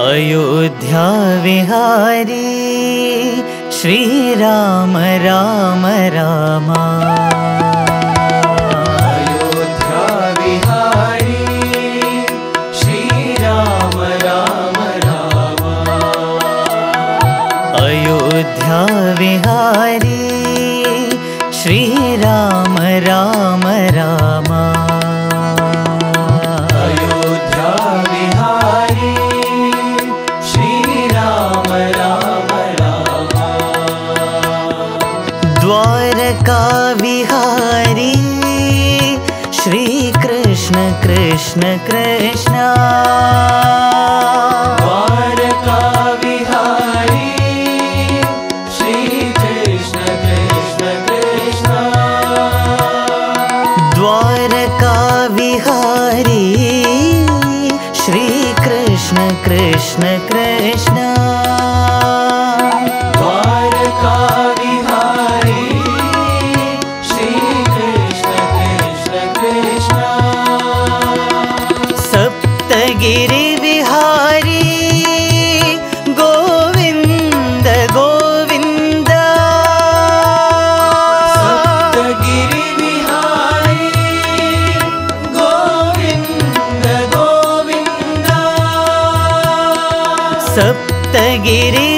अयोध्या विहारी श्रीराम राम राम। अयोध्या श्रीराम राम राम। अयोध्या विहारी श्रीराम राम राम। कविहारी श्रीकृष्ण कृष्ण कृष्ण। गिरी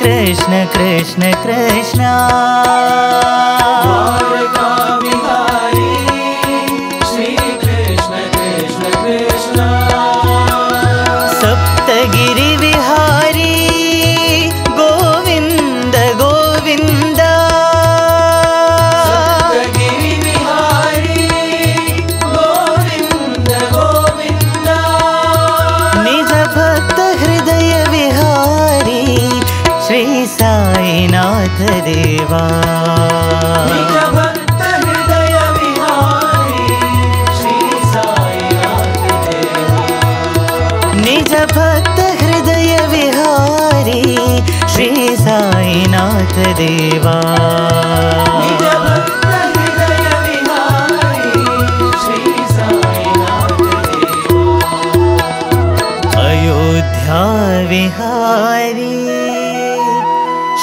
कृष्ण कृष्ण कृष्ण थ देवा। हृदयविहारी श्री सायिनाथ निजभक्तः हृदयविहारी श्री सायिनाथदेवा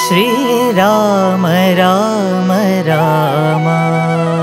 श्रीराम राम राम।